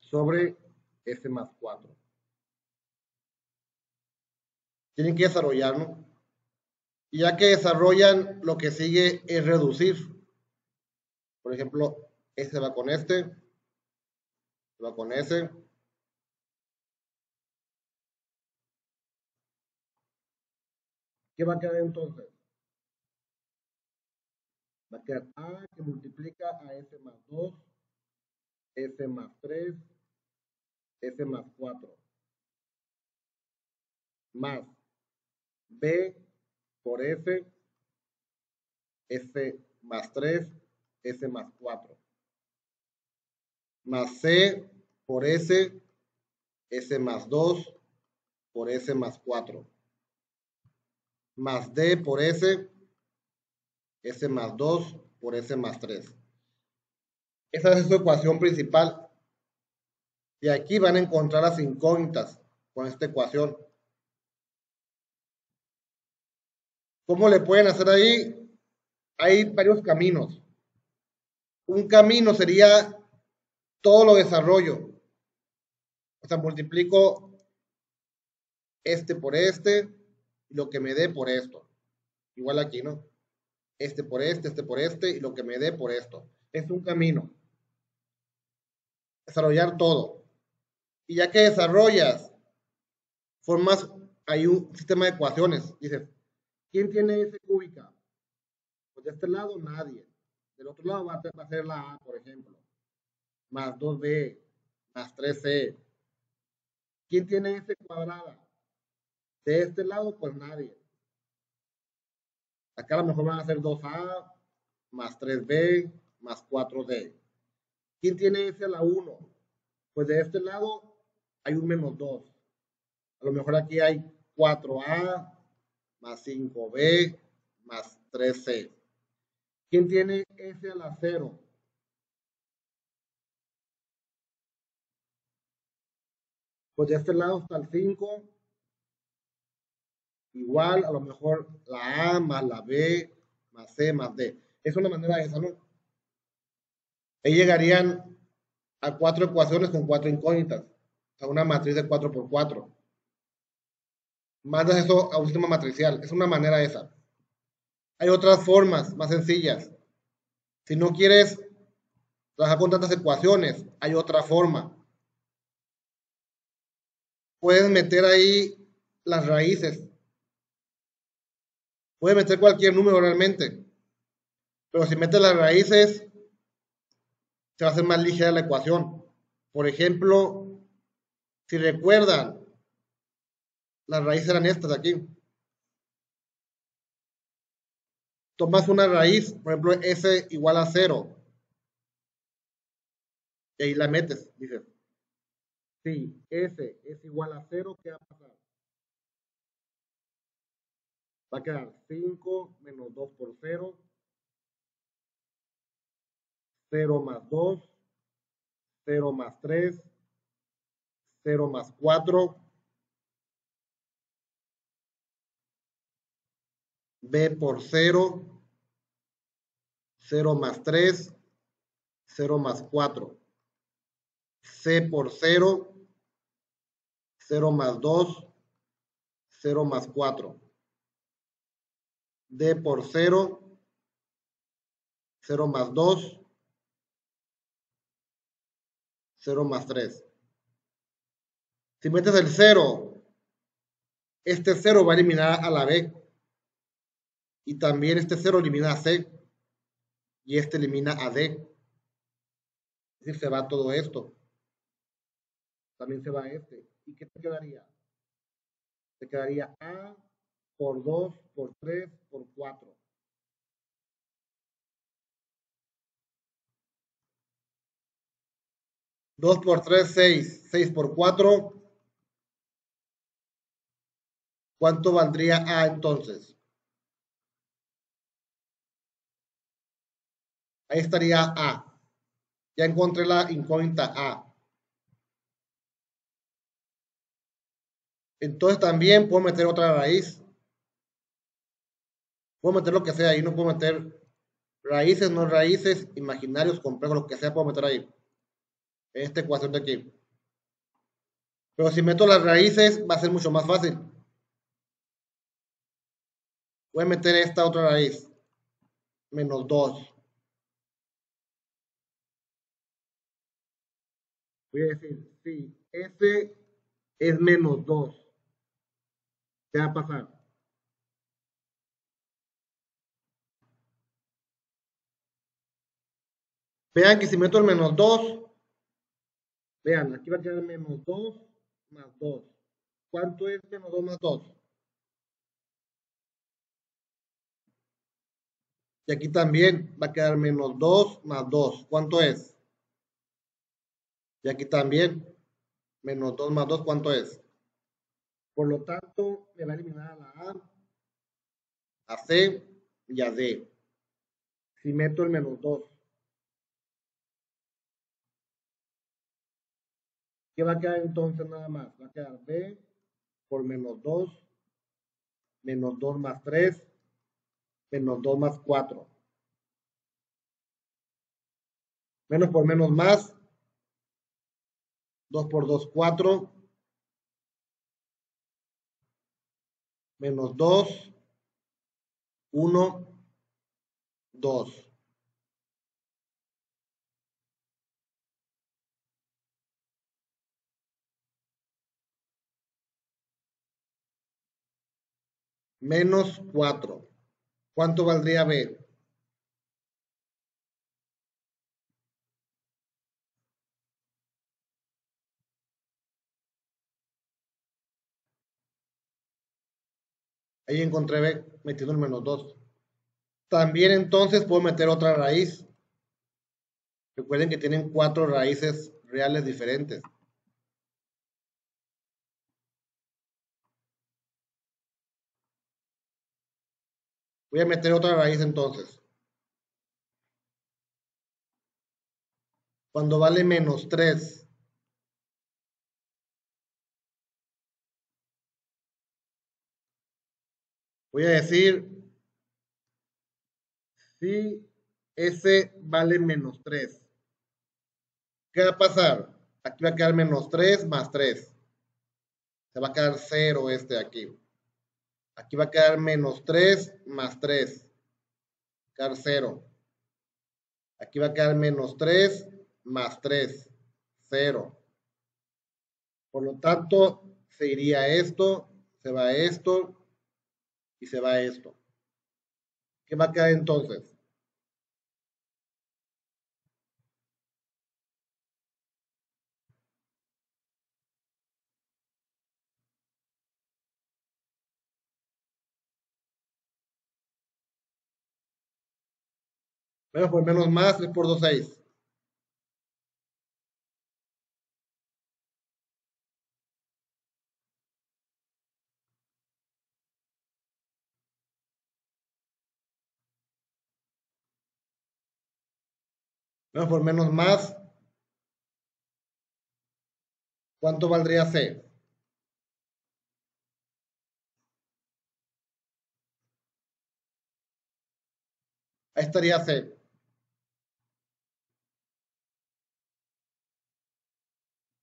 Sobre S más 4. Tienen que desarrollarlo. Y ya que desarrollan, lo que sigue es reducir. Por ejemplo, este va con este, va con ese, ¿Qué va a quedar entonces? Va a quedar A que multiplica a S más 2, S más 3, S más 4. Más B por S, S más 3, S más 4. Más C por S, S más 2 por S más 4 más D por S, S más 2 por S más 3. Esa es su ecuación principal. Y aquí van a encontrar las incógnitas con esta ecuación. ¿Cómo le pueden hacer ahí? Hay varios caminos. Un camino sería todo lo desarrollo. O sea, multiplico este por este, lo que me dé por esto. Igual aquí, ¿no? Este por este, este por este y lo que me dé por esto. Es un camino. Desarrollar todo. Y ya que desarrollas, formas, hay un sistema de ecuaciones. Dices, ¿quién tiene S cúbica? Pues de este lado nadie. Del otro lado va a ser la A, por ejemplo. Más 2B, más 3C. ¿Quién tiene S cuadrada? De este lado, pues nadie. Acá a lo mejor van a ser 2A, más 3B, más 4D. ¿Quién tiene S a la 1? Pues de este lado hay un menos 2. A lo mejor aquí hay 4A, más 5B, más 3C. ¿Quién tiene S a la 0? Pues de este lado está el 5. Igual, a lo mejor la A más la B más C más D. Es una manera esa, ¿no? Ahí llegarían a cuatro ecuaciones con cuatro incógnitas. A una matriz de 4 por 4. Mandas eso a un sistema matricial. Es una manera esa. Hay otras formas más sencillas. Si no quieres trabajar con tantas ecuaciones, hay otra forma. Puedes meter ahí las raíces. Puedes meter cualquier número realmente. Pero si metes las raíces, se va a hacer más ligera la ecuación. Por ejemplo, si recuerdan, las raíces eran estas aquí. Tomas una raíz, por ejemplo, s igual a 0. Y ahí la metes, dices. Si s es igual a 0, ¿qué va a pasar? Va a quedar 5 menos 2 por 0 0 más 2, 0 más 3, 0 más 4, B por 0, 0 más 3, 0 más 4, C por 0, 0 más 2, 0 más 4, D por 0, 0 más 2, 0 más 3. Si metes el 0, este 0 va a eliminar a la B. Y también este 0 elimina a C. Y este elimina a D. Es decir, se va todo esto. También se va este. ¿Y qué te quedaría? Te quedaría A por 2, por 3, por 4. 2 por 3, 6. 6 por 4. ¿Cuánto valdría A entonces? Ahí estaría A. Ya encontré la incógnita A. Entonces también puedo meter otra raíz. Puedo meter lo que sea ahí. No puedo meter raíces, no raíces, imaginarios, complejos, lo que sea puedo meter ahí esta ecuación de aquí. Pero si meto las raíces va a ser mucho más fácil. Voy a meter esta otra raíz. Menos 2. Voy a decir, si S es menos 2. ¿Qué va a pasar? Vean que si meto el menos 2, Vean, aquí va a quedar menos 2 más 2. ¿Cuánto es menos 2 más 2? Y aquí también va a quedar menos 2 más 2. ¿Cuánto es? Y aquí también, menos 2 más 2, ¿cuánto es? Por lo tanto, me va a eliminar a la A, a C y a D. Si meto el menos 2. ¿Qué va a quedar entonces nada más? Va a quedar B por menos 2, menos 2 más 3, menos 2 más 4. Menos por menos más. 2 por 2, 4. Menos 2, 1, 2. menos 4. ¿Cuánto valdría B? Ahí encontré metiendo el menos 2. También entonces puedo meter otra raíz. Recuerden que tienen cuatro raíces reales diferentes. Voy a meter otra raíz entonces. Cuando vale menos 3. Voy a decir si S vale menos 3. ¿Qué va a pasar? Aquí va a quedar menos 3 más 3. Se va a quedar 0 este aquí. Aquí va a quedar menos 3 más 3. Quedar 0. Aquí va a quedar menos 3 más 3. 0. Por lo tanto, se iría esto, se va esto y se va esto. ¿Qué va a quedar entonces? Menos por menos más, 3 por 2, 6. Menos por menos más. ¿Cuánto valdría C? Ahí estaría C.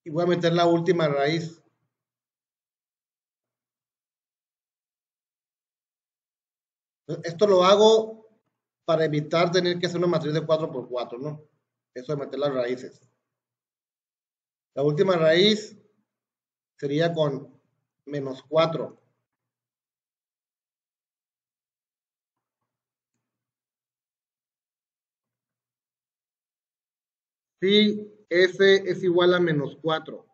y voy a meter la última raíz. Esto lo hago para evitar tener que hacer una matriz de 4 por 4, ¿no? Eso de meter las raíces. La última raíz sería con menos 4. Si S es igual a menos 4.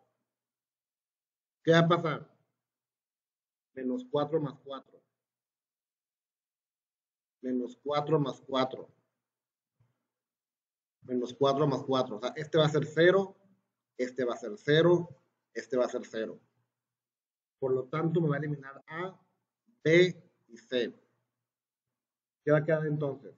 ¿Qué va a pasar? Menos 4 más 4. Menos 4 más 4. Menos 4 más 4. O sea, este va a ser 0, este va a ser 0, este va a ser 0. Por lo tanto, me va a eliminar A, B y C. ¿Qué va a quedar entonces?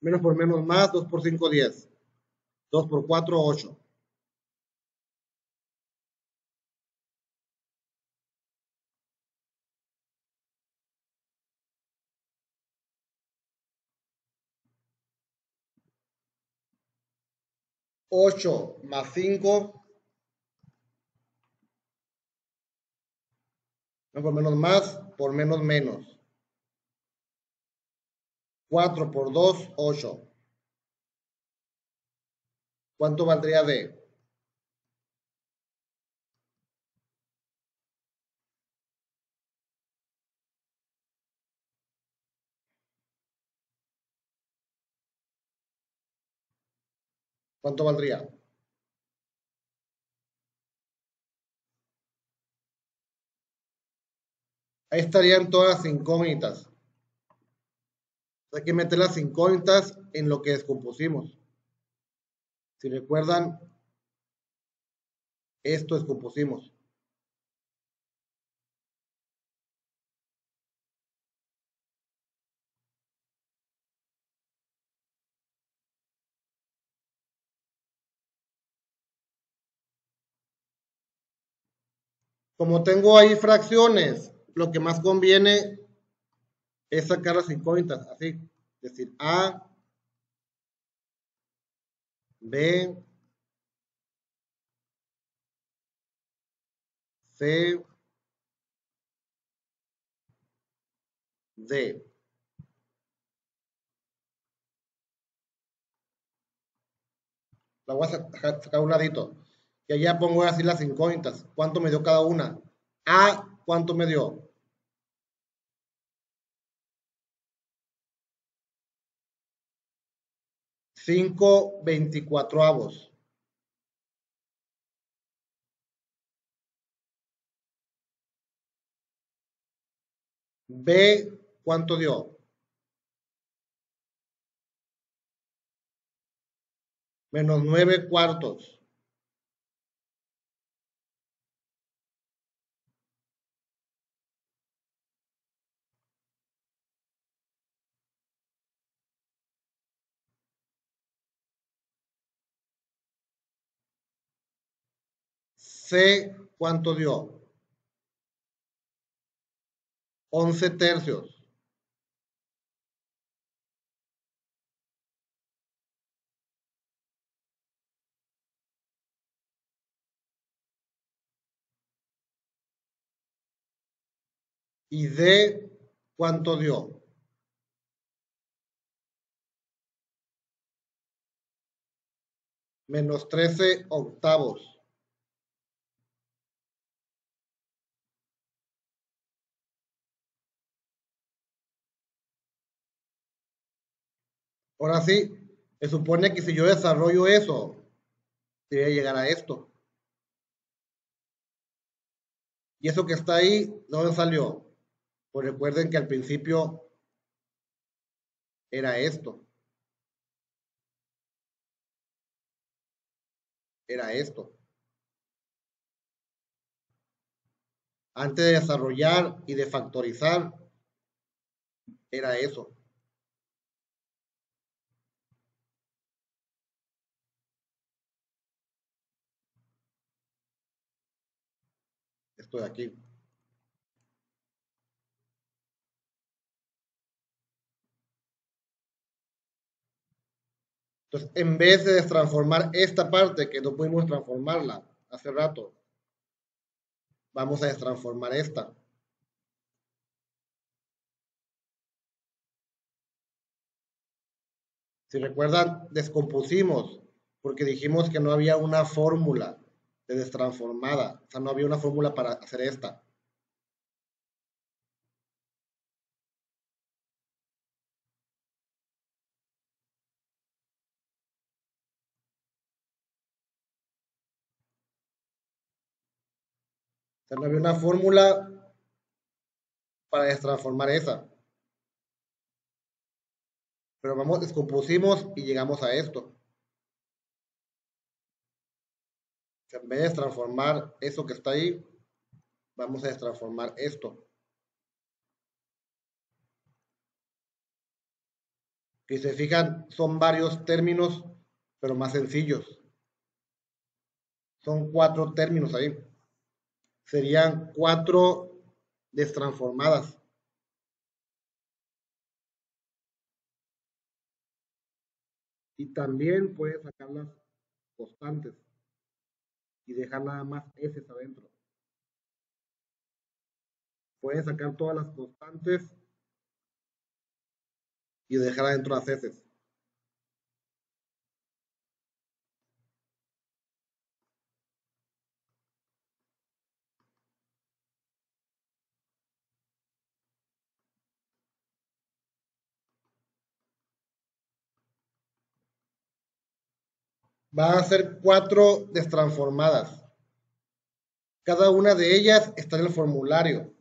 Menos por menos más, 2 por 5, 10. 2 por 4, 8. Ocho más cinco. Menos por menos más, por menos menos. 4 por 2, 8. ¿Cuánto valdría D? ¿Cuánto valdría? Ahí estarían todas las incógnitas. Hay que meter las incógnitas en lo que descompusimos. Si recuerdan, esto descompusimos. Como tengo ahí fracciones, lo que más conviene es sacar las incógnitas, así, decir A, B, C, D. La voy a sacar un ladito. Y allá pongo así las incógnitas. ¿Cuánto me dio cada una? A, ¿cuánto me dio? 5 veinticuatroavos. B, ¿cuánto dio? Menos 9 cuartos. C, ¿cuánto dio? 11 tercios. ¿Y D cuánto dio? Menos 13 octavos. Ahora sí, se supone que si yo desarrollo eso, debería llegar a esto. Y eso que está ahí, ¿dónde salió? Pues recuerden que al principio era esto. Era esto. Antes de desarrollar y de factorizar, era eso. De aquí. Entonces, en vez de transformar esta parte, que no pudimos transformarla hace rato, vamos a destransformar esta. Si recuerdan, descompusimos porque dijimos que no había una fórmula destransformada. O sea, no había una fórmula para hacer esta. O sea, no había una fórmula para destransformar esa. Pero vamos, descompusimos y llegamos a esto. En vez de transformar eso que está ahí, vamos a transformar esto. Si se fijan, son varios términos, pero más sencillos. Son cuatro términos ahí. Serían cuatro destransformadas. Y también puede sacar las constantes y dejar nada más S adentro. Pueden sacar todas las constantes y dejar adentro las S. van a ser cuatro destransformadas. Cada una de ellas está en el formulario.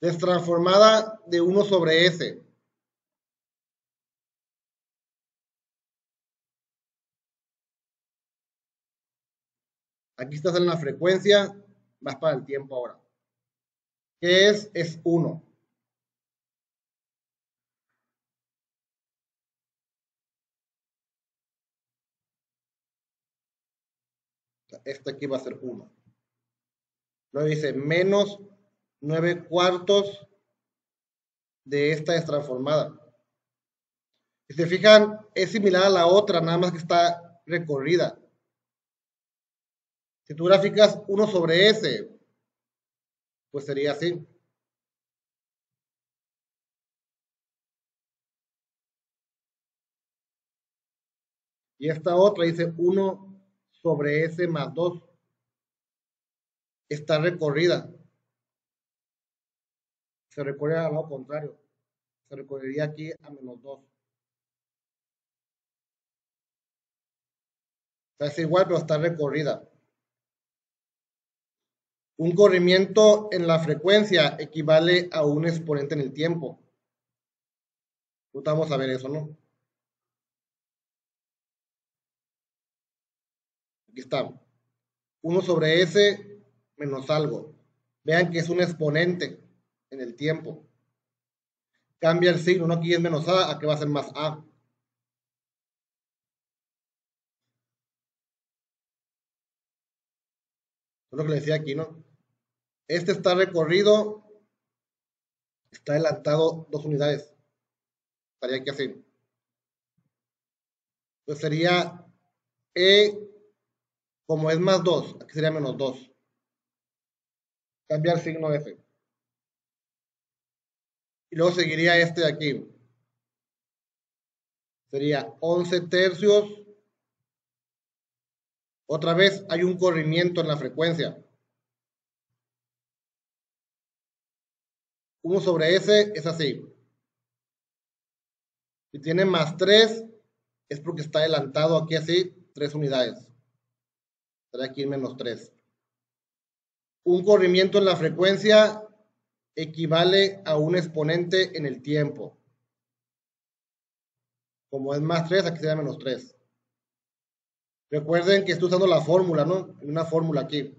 Destransformada de 1 sobre S. Aquí estás en la frecuencia, vas para el tiempo ahora. ¿Qué es? Es 1. Este aquí va a ser 1. Luego dice menos 9 cuartos de esta es transformada. Si se fijan, es similar a la otra, nada más que está recorrida. Si tú graficas 1 sobre S, pues sería así. Y esta otra dice 1 sobre S más 2. está recorrida. Se recorre al lado contrario. Se recorrería aquí a menos 2. O sea, es igual, pero está recorrida. Un corrimiento en la frecuencia equivale a un exponente en el tiempo. Vamos a ver eso, ¿no? Aquí está. 1 sobre S menos algo. Vean que es un exponente en el tiempo. Cambia el signo, no aquí es menos A, aquí va a ser más A. Es lo que le decía aquí, ¿no? Este está recorrido, está adelantado dos unidades. Estaría aquí así. Entonces sería E, como es más 2, aquí sería menos 2. Cambiar signo F. Y luego seguiría este de aquí. Sería 11 tercios. Otra vez hay un corrimiento en la frecuencia. 1 sobre S es así. Si tiene más 3, es porque está adelantado aquí así, 3 unidades. Estará aquí en menos 3. Un corrimiento en la frecuencia equivale a un exponente en el tiempo. Como es más 3, aquí sería menos 3. Recuerden que estoy usando la fórmula, ¿no? Una fórmula aquí.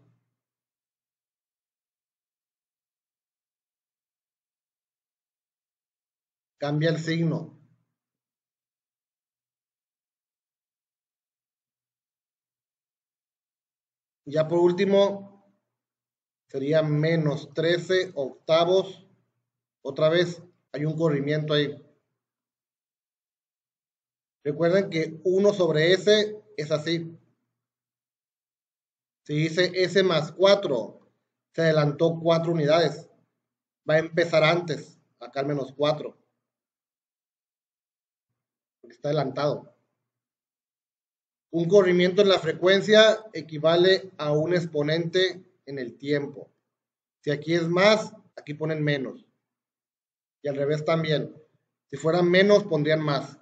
Cambia el signo. Ya por último, sería menos 13 octavos. Otra vez hay un corrimiento ahí. Recuerden que 1 sobre S es así. Si dice S más 4, se adelantó 4 unidades. Va a empezar antes, acá al menos 4. Está adelantado. Un corrimiento en la frecuencia equivale a un exponente en el tiempo. Si aquí es más, aquí ponen menos. Y al revés también. Si fuera menos, pondrían más.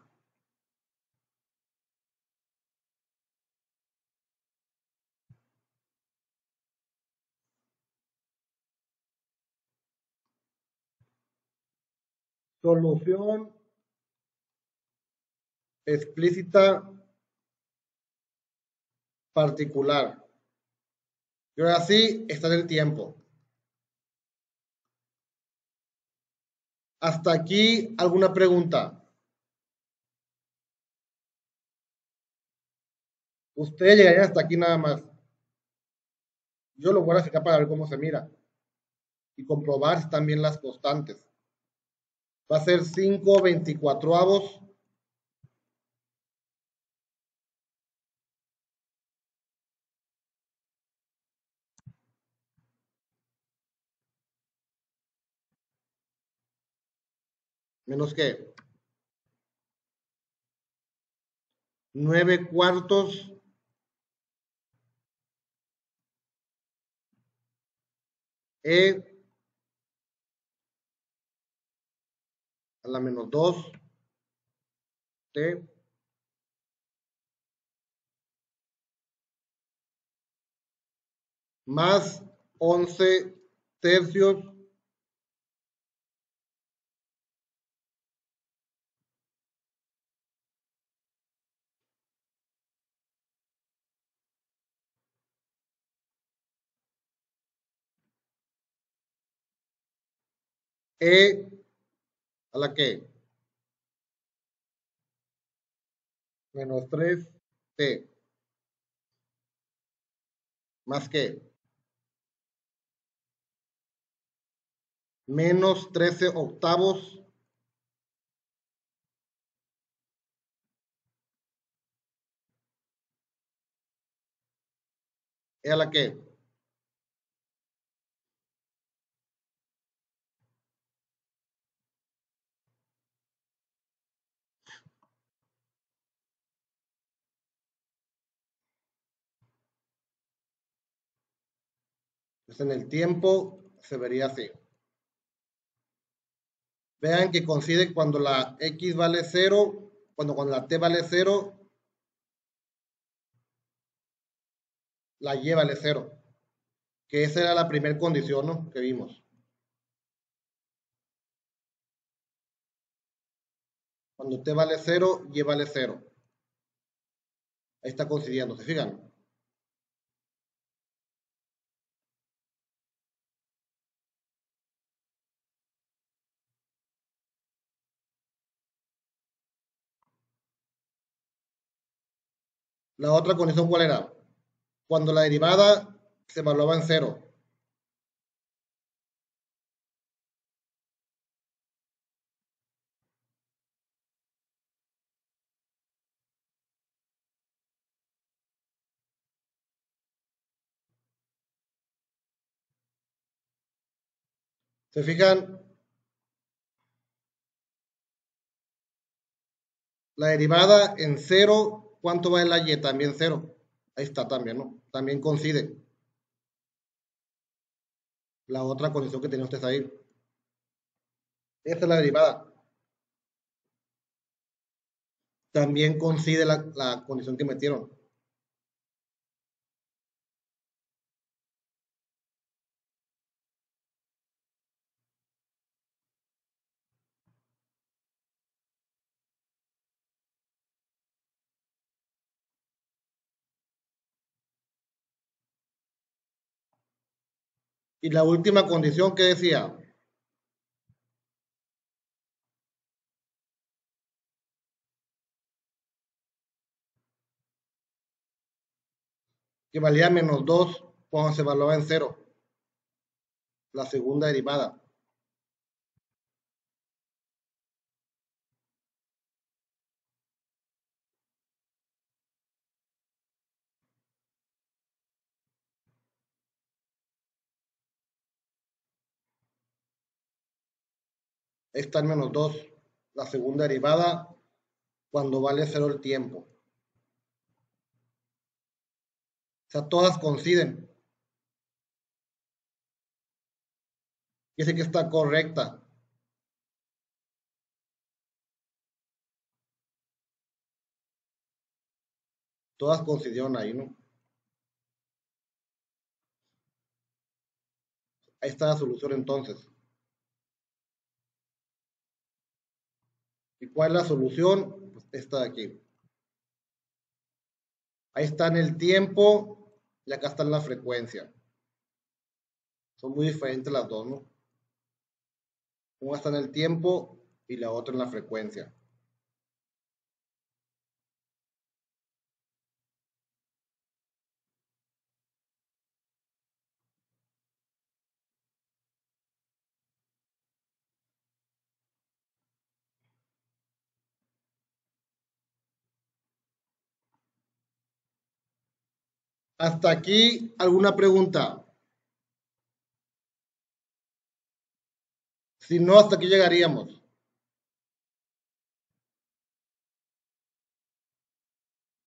Solución explícita particular. Y ahora sí está en el tiempo. Hasta aquí, ¿alguna pregunta? Ustedes llegarían hasta aquí nada más. Yo lo voy a sacar para ver cómo se mira. Y comprobar si están bien las constantes. Va a ser 5 24 avos menos que 9 cuartos E a la menos 2 T más 11 tercios E a la que menos 3 T. Más que menos 13 octavos. E a la que Entonces en el tiempo se vería así. Vean que coincide cuando la x vale 0, cuando, cuando la t vale 0, la y vale 0. Que esa era la primera condición que vimos. Cuando t vale 0, y vale 0. Ahí está coincidiendo, ¿se fijan? La otra condición, ¿cuál era? Cuando la derivada se evaluaba en cero. ¿Se fijan? La derivada en cero ¿Cuánto va la Y? También cero. Ahí está también, ¿no? También coincide. La otra condición que tenía ustedes ahí. Esta es la derivada. También coincide la, la condición que metieron. Y la última condición que decía, que valía menos 2 cuando se evaluaba en cero. La segunda derivada. Está en menos 2, la segunda derivada, cuando vale 0 el tiempo. O sea, todas coinciden. Dice que está correcta. Todas coincidieron ahí, ¿no? Ahí está la solución entonces. ¿Y cuál es la solución? Pues esta de aquí. Ahí está en el tiempo y acá está en la frecuencia. Son muy diferentes las dos, ¿no? Una está en el tiempo y la otra en la frecuencia. Hasta aquí, ¿alguna pregunta? Si no, hasta aquí llegaríamos.